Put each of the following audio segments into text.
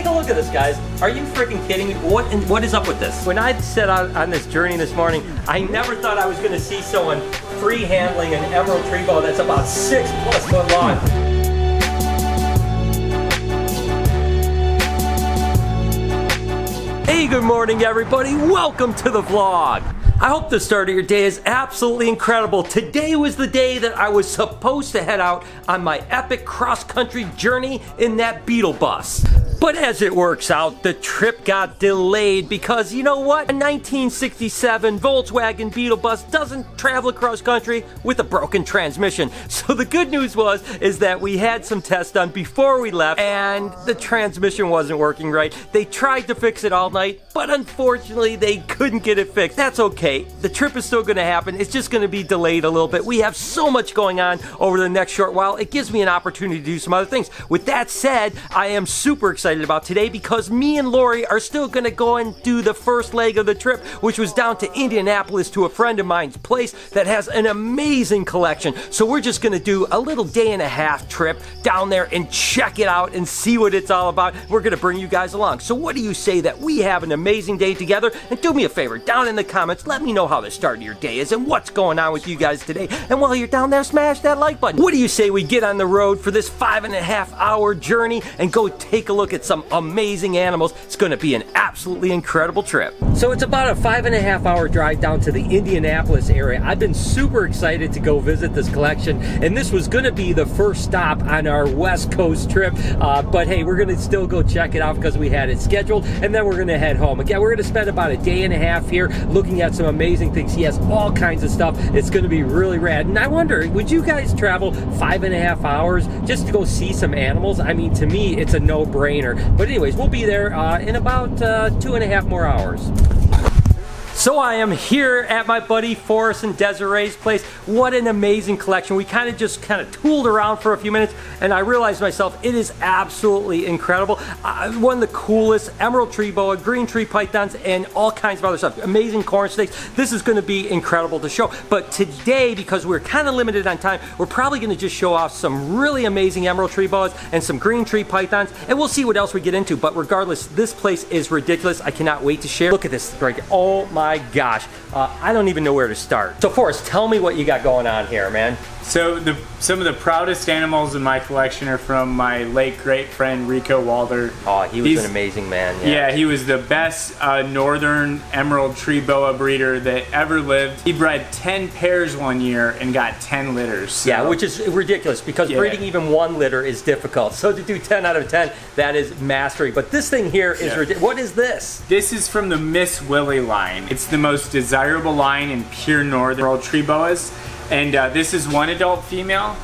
Take a look at this, guys. Are you freaking kidding me? What what is up with this? When I set out on this journey this morning, I never thought I was going to see someone free handling an emerald tree boa that's about six plus foot long. Hey, good morning, everybody. Welcome to the vlog. I hope the start of your day is absolutely incredible. Today was the day that I was supposed to head out on my epic cross-country journey in that Beetle bus. But as it works out, the trip got delayed because you know what? A 1967 Volkswagen Beetle bus doesn't travel across country with a broken transmission. So the good news was is that we had some tests done before we left and the transmission wasn't working right. They tried to fix it all night, but unfortunately they couldn't get it fixed. That's okay. The trip is still going to happen. It's just going to be delayed a little bit. We have so much going on over the next short while. It gives me an opportunity to do some other things. With that said, I am super excited excited about today because me and Lori are still to go and do the first leg of the trip, which was down to Indianapolis to a friend of mine's place that has an amazing collection. So we're just to do a little day and a half trip down there and check it out and see what it's all about. We're to bring you guys along. So what do you say that we have an amazing day together? And do me a favor, down in the comments, let me know how the start of your day is and what's going on with you guys today. And while you're down there, smash that like button. What do you say we get on the road for this five and a half hour journey and go take a look at some amazing animals. It's going to be an absolutely incredible trip. So it's about a five and a half hour drive down to the Indianapolis area. I've been super excited to go visit this collection, and this was going to be the first stop on our West Coast trip. Uh, but hey, we're going to still go check it out because we had it scheduled, and then we're going to head home. Again, we're going to spend about a day and a half here looking at some amazing things. He has all kinds of stuff. It's going to be really rad. And I wonder, would you guys travel five and a half hours just to go see some animals? I mean, to me, it's a no-brainer. But anyways, we'll be there uh, in about uh, two and a half more hours. So I am here at my buddy Forrest and Desiree's place. What an amazing collection. We kind of just kind of tooled around for a few minutes and I realized myself, it is absolutely incredible. Uh, one of the coolest emerald tree boa, green tree pythons, and all kinds of other stuff. Amazing corn snakes. This is gonna be incredible to show. But today, because we're kind of limited on time, we're probably gonna just show off some really amazing emerald tree boas and some green tree pythons, and we'll see what else we get into. But regardless, this place is ridiculous. I cannot wait to share. Look at this, Greg. Oh my my gosh, uh, I don't even know where to start. So Forrest, tell me what you got going on here, man. So the some of the proudest animals in my collection are from my late great friend Rico Walder. Oh, he was He's, an amazing man. Yeah. yeah, he was the best uh, northern emerald tree boa breeder that ever lived. He bred 10 pairs one year and got 10 litters. So. Yeah, which is ridiculous because yeah. breeding even one litter is difficult. So to do 10 out of 10, that is mastery. But this thing here is yeah. ridiculous. What is this? This is from the Miss Willie line. It's the most desirable line in pure northern emerald tree boas. And uh, this is one adult female.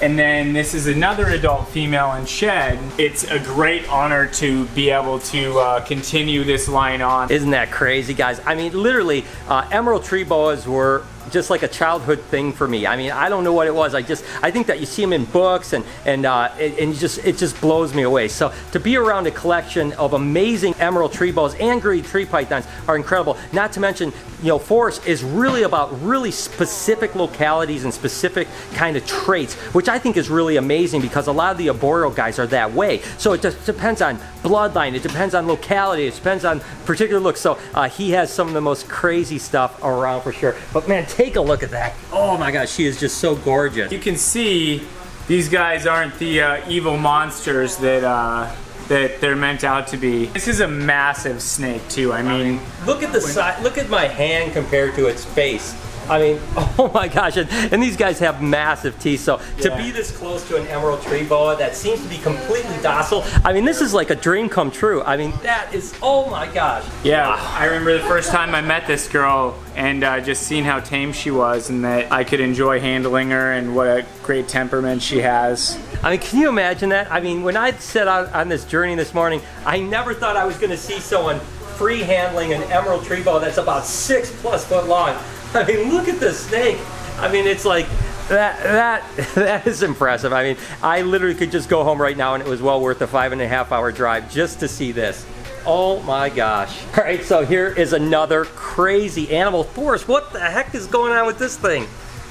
And then this is another adult female in shed. It's a great honor to be able to uh, continue this line on. Isn't that crazy, guys? I mean, literally, uh, emerald tree boas were just like a childhood thing for me. I mean, I don't know what it was. I just, I think that you see them in books and, and, uh, and, and just, it just blows me away. So to be around a collection of amazing emerald tree boas and green tree pythons are incredible. Not to mention, you know, Forrest is really about really specific localities and specific kind of traits, which I think is really amazing because a lot of the arboreal guys are that way. So it just depends on bloodline, it depends on locality, it depends on particular looks. So uh, he has some of the most crazy stuff around for sure. But man, take a look at that. Oh my gosh, she is just so gorgeous. You can see these guys aren't the uh, evil monsters that uh, that they're meant out to be. This is a massive snake too. I mean, look at the size. Look at my hand compared to its face. I mean, oh my gosh, and, and, these guys have massive teeth, so yeah. to be this close to an emerald tree boa that seems to be completely docile, I mean, this is like a dream come true. I mean, that is, oh my gosh. Yeah, wow. I remember the first time I met this girl and uh, just seeing how tame she was and that I could enjoy handling her and what a great temperament she has. I mean, can you imagine that? I mean, when I set out on this journey this morning, I never thought I was going to see someone free handling an emerald tree boa that's about six plus foot long. I mean, look at this snake. I mean, it's like that that that is impressive. I mean, I literally could just go home right now and it was well worth the five and a half hour drive just to see this. Oh my gosh. All right, so here is another crazy animal. Forrest, what the heck is going on with this thing?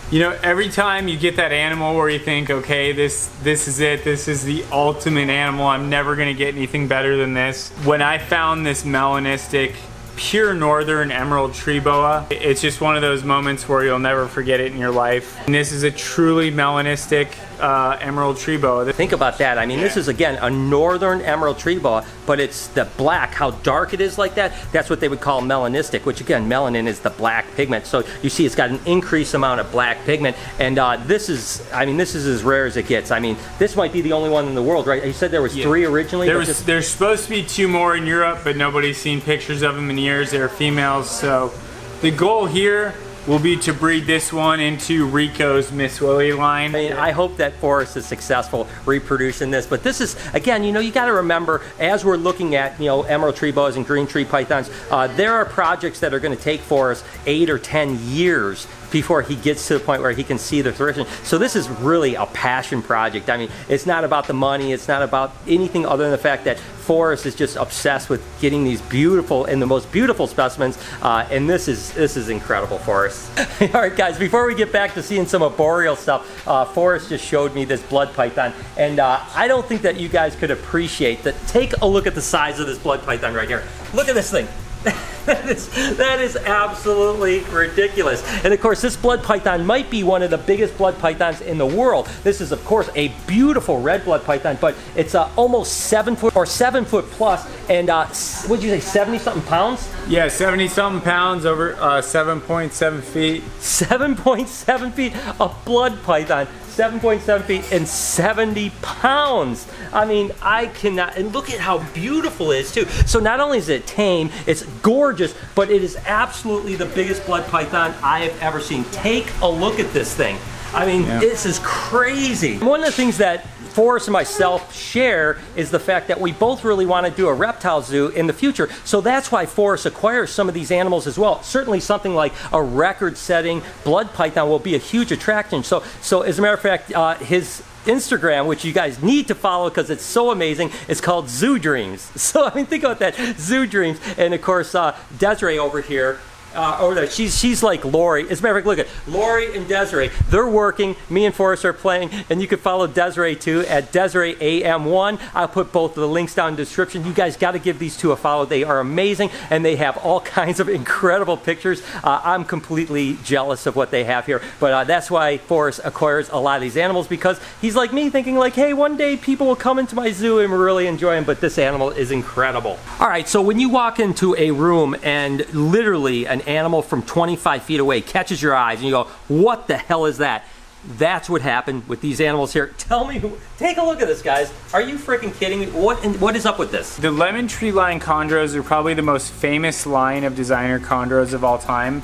You know, every time you get that animal where you think, okay, this this is it, this is the ultimate animal, I'm never gonna get anything better than this. When I found this melanistic pure northern emerald tree boa. It's just one of those moments where you'll never forget it in your life. And this is a truly melanistic uh, emerald tree boa. Think about that. I mean, yeah. this is again a northern emerald tree boa, but it's the black, how dark it is like that. That's what they would call melanistic, which again, melanin is the black pigment. So you see it's got an increased amount of black pigment. And uh, this is, I mean, this is as rare as it gets. I mean, this might be the only one in the world, right? You said there was yeah. three originally? There was. There's supposed to be two more in Europe, but nobody's seen pictures of them in years. They're females. So the goal here will be to breed this one into Rico's Miss Willie line. I mean, I hope that Forrest is successful reproducing this. But this is, again, you know, you got to remember as we're looking at, you know, emerald tree boas and green tree pythons, uh, there are projects that are going to take Forrest eight or 10 years before he gets to the point where he can see the fruition. So this is really a passion project. I mean, it's not about the money. It's not about anything other than the fact that Forrest is just obsessed with getting these beautiful and the most beautiful specimens. Uh, and this is this is incredible for us. All right, guys. Before we get back to seeing some arboreal stuff, uh, Forrest just showed me this blood python, and uh, I don't think that you guys could appreciate that. Take a look at the size of this blood python right here. Look at this thing. that, is, that is absolutely ridiculous. And of course, this blood python might be one of the biggest blood pythons in the world. This is, of course, a beautiful red blood python, but it's uh, almost seven foot or seven foot plus, and uh, would you say 70 something pounds? Yeah, 70 something pounds over uh, 7.7 feet. 7.7 feet of blood python. 7.7 feet and 70 pounds. I mean, I cannot, and look at how beautiful it is too. So not only is it tame, it's gorgeous, but it is absolutely the biggest blood python I have ever seen. Take a look at this thing. I mean, yeah. this is crazy. One of the things that Forrest and myself share is the fact that we both really want to do a reptile zoo in the future. So that's why Forrest acquires some of these animals as well. Certainly something like a record-setting blood python will be a huge attraction. So, so as a matter of fact, uh, his Instagram, which you guys need to follow because it's so amazing. It's called Zoo Dreams. So I mean, think about that, Zoo Dreams. And of course, uh, Desiree over here uh, over there. She's she's like Lori. As a matter of fact, look at Lori and Desiree. They're working. Me and Forrest are playing, and you can follow Desiree too at Desiree AM1. I'll put both of the links down in the description. You guys got to give these two a follow. They are amazing, and they have all kinds of incredible pictures. Uh, I'm completely jealous of what they have here, but uh, that's why Forrest acquires a lot of these animals because he's like me, thinking like, hey, one day people will come into my zoo and really enjoy them. But this animal is incredible. All right, so when you walk into a room and literally an animal from 25 feet away catches your eyes and you go, what the hell is that? That's what happened with these animals here. Tell me who, take a look at this, guys. Are you freaking kidding me? What, what is up with this? The lemon tree line chondros are probably the most famous line of designer chondros of all time.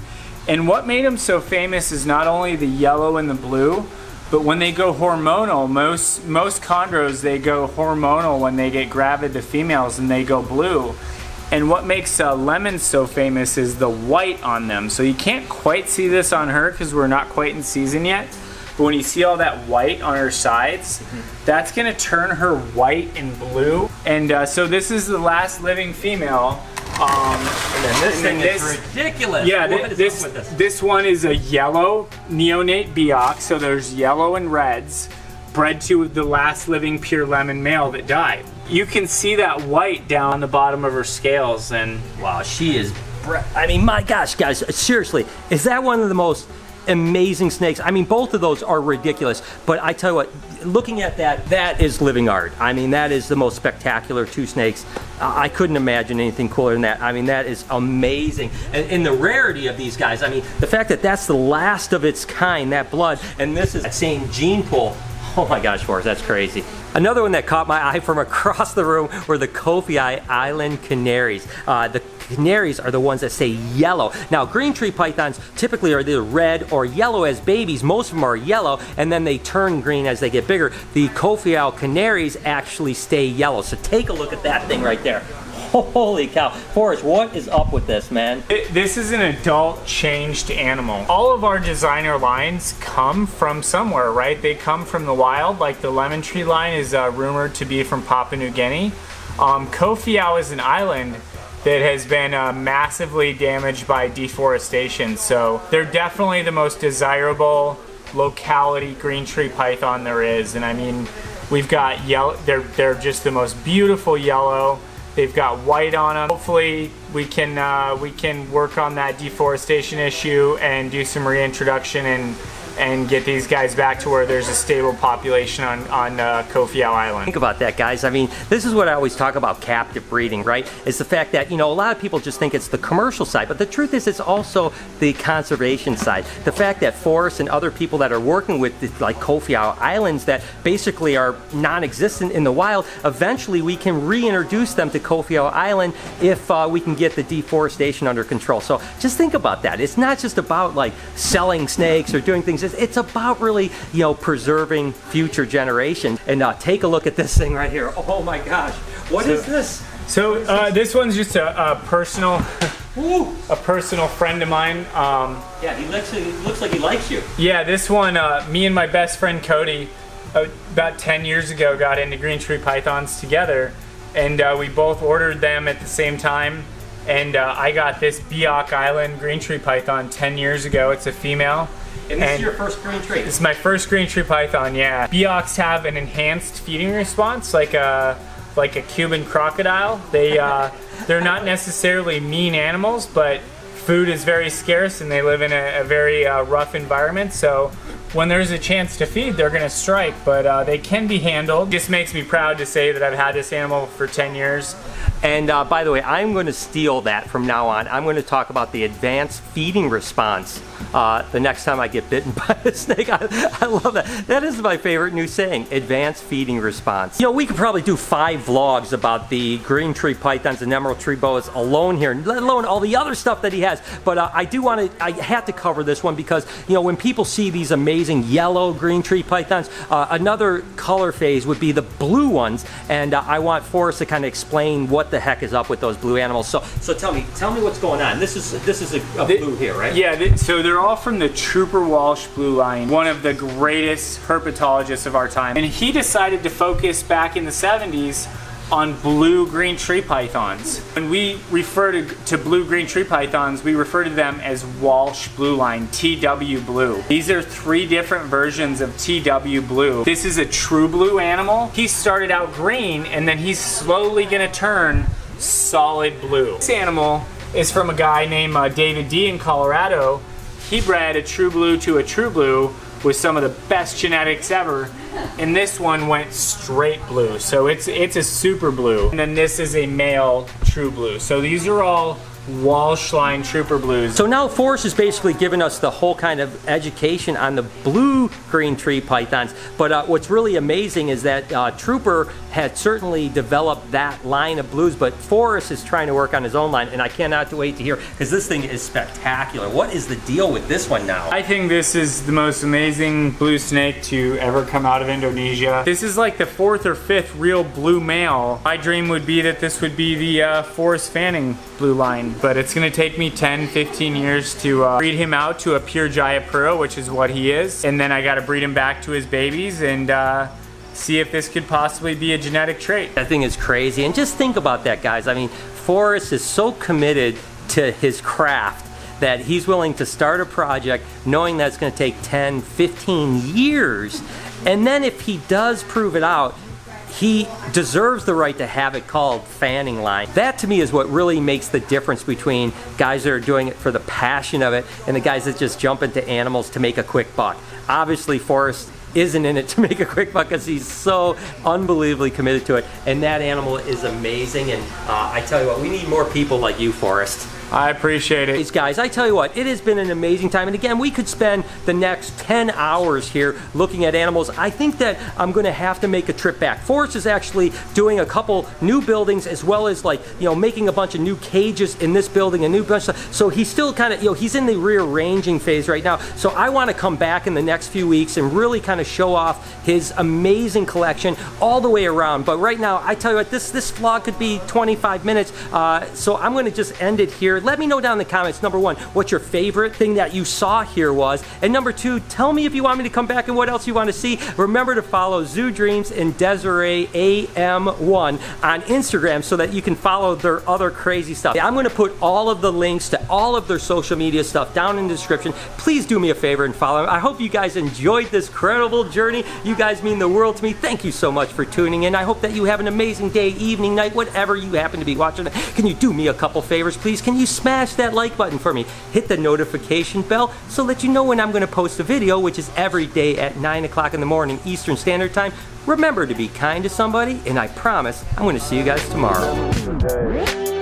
And what made them so famous is not only the yellow and the blue, but when they go hormonal, most most chondros they go hormonal when they get gravid to females and they go blue. And what makes uh, lemons so famous is the white on them. So you can't quite see this on her because we're not quite in season yet. But when you see all that white on her sides, mm-hmm. that's gonna turn her white and blue. And uh, so this is the last living female. Um, and then this and thing this, is ridiculous. Yeah, th this, this, this one is a yellow neonate Biak. So there's yellow and reds bred to the last living pure lemon male that died. You can see that white down the bottom of her scales and wow she is I mean my gosh guys seriously is that one of the most amazing snakes? I mean both of those are ridiculous but I tell you what looking at that that is living art. I mean that is the most spectacular two snakes. I couldn't imagine anything cooler than that. I mean that is amazing. And, and the rarity of these guys I mean the fact that that's the last of its kind that blood and this is that same gene pool Oh my gosh, Forrest, that's crazy. Another one that caught my eye from across the room were the Kofiau Island Canaries. Uh, the canaries are the ones that say yellow. Now, green tree pythons typically are either red or yellow as babies. Most of them are yellow, and then they turn green as they get bigger. The Kofiau canaries actually stay yellow. So take a look at that thing right there. Holy cow. Forrest, what is up with this, man? It, this is an adult changed animal. All of our designer lines come from somewhere, right? They come from the wild, like the lemon tree line is uh, rumored to be from Papua New Guinea. Um, Kofiau is an island that has been uh, massively damaged by deforestation. So they're definitely the most desirable locality green tree python there is. And I mean, we've got yellow, they're, they're just the most beautiful yellow. They've got white on them. Hopefully we can, uh, we can work on that deforestation issue and do some reintroduction and and get these guys back to where there's a stable population on, on uh, Kofiau Island. Think about that, guys. I mean, this is what I always talk about captive breeding, right? Is the fact that, you know, a lot of people just think it's the commercial side, but the truth is it's also the conservation side. The fact that forests and other people that are working with, the, like Kofiau Islands that basically are non-existent in the wild, eventually we can reintroduce them to Kofiau Island if uh, we can get the deforestation under control. So just think about that. It's not just about like selling snakes or doing things it's, it's about really, you know, preserving future generations. And uh, take a look at this thing right here. Oh my gosh, what so, is this? So uh, this one's just a, a personal, a personal friend of mine. Um, yeah, he looks, he looks like he likes you. Yeah, this one, uh, me and my best friend Cody, uh, about 10 years ago, got into green tree pythons together, and uh, we both ordered them at the same time. And uh, I got this Biak Island green tree python 10 years ago. It's a female. And this and is your first green tree? This is my first green tree python, yeah. Biaks have an enhanced feeding response, like a like a Cuban crocodile. They uh, they're not necessarily mean animals, but food is very scarce and they live in a, a very uh, rough environment. So when there's a chance to feed, they're gonna strike, but uh, they can be handled. Just makes me proud to say that I've had this animal for 10 years. And uh, by the way, I'm going to steal that from now on. I'm going to talk about the advanced feeding response uh, the next time I get bitten by a snake. I, I, love that. That is my favorite new saying, advanced feeding response. You know, we could probably do five vlogs about the green tree pythons and emerald tree boas alone here, let alone all the other stuff that he has. But uh, I do want to, I had to cover this one because, you know, when people see these amazing yellow green tree pythons, uh, another color phase would be the blue ones. And uh, I want Forrest to kind of explain what what the heck is up with those blue animals. So, so tell me, tell me what's going on. This is this is a, a blue here, right? Yeah. so they're all from the Trooper Walsh blue line, one of the greatest herpetologists of our time, and he decided to focus back in the 70s on blue-green tree pythons. When we refer to, to blue-green tree pythons, we refer to them as Walsh Blue Line, TW Blue. These are three different versions of TW Blue. This is a true blue animal. He started out green and then he's slowly gonna turn solid blue. This animal is from a guy named uh, David D in Colorado. He bred a true blue to a true blue with some of the best genetics ever and this one went straight blue. So it's it's a super blue. And then this is a male true blue. So these are all Walsh Line Trooper Blues. So now Forrest has basically given us the whole kind of education on the blue green tree pythons. But uh, what's really amazing is that uh, Trooper had certainly developed that line of blues, but Forrest is trying to work on his own line, and I cannot wait to hear because this thing is spectacular. What is the deal with this one now? I think this is the most amazing blue snake to ever come out of Indonesia. This is like the fourth or fifth real blue male. My dream would be that this would be the uh, Forrest Fanning blue line but it's gonna take me 10, 15 years to uh, breed him out to a pure Jaya Jayapura, which is what he is. And then I gotta breed him back to his babies and uh, see if this could possibly be a genetic trait. That thing is crazy. And just think about that, guys. I mean, Forrest is so committed to his craft that he's willing to start a project knowing that it's going to take 10, 15 years. And then if he does prove it out, he deserves the right to have it called fanning line. That to me is what really makes the difference between guys that are doing it for the passion of it and the guys that just jump into animals to make a quick buck. Obviously, Forrest isn't in it to make a quick buck because he's so unbelievably committed to it. And that animal is amazing. And uh, I tell you what, we need more people like you, Forrest. I appreciate it. Guys, I tell you what, it has been an amazing time. And again, we could spend the next 10 hours here looking at animals. I think that I'm going to have to make a trip back. Forrest is actually doing a couple new buildings as well as like, you know, making a bunch of new cages in this building, a new bunch of, so he's still kind of, you know, he's in the rearranging phase right now. So I want to come back in the next few weeks and really kind of show off his amazing collection all the way around. But right now, I tell you what, this, this vlog could be 25 minutes. Uh, so I'm going to just end it here here. Let me know down in the comments, number one, what your favorite thing that you saw here was. And number two, tell me if you want me to come back and what else you want to see. Remember to follow Zoo Dreams and Desiree AM1 on Instagram so that you can follow their other crazy stuff. I'm going to put all of the links to all of their social media stuff down in the description. Please do me a favor and follow. them. I hope you guys enjoyed this incredible journey. You guys mean the world to me. Thank you so much for tuning in. I hope that you have an amazing day, evening, night, whatever you happen to be watching. Can you do me a couple favors, please? Can you smash that like button for me? Hit the notification bell so that you know when I'm going to post a video, which is every day at 9 o'clock in the morning Eastern Standard Time. Remember to be kind to somebody, and I promise I'm going to see you guys tomorrow.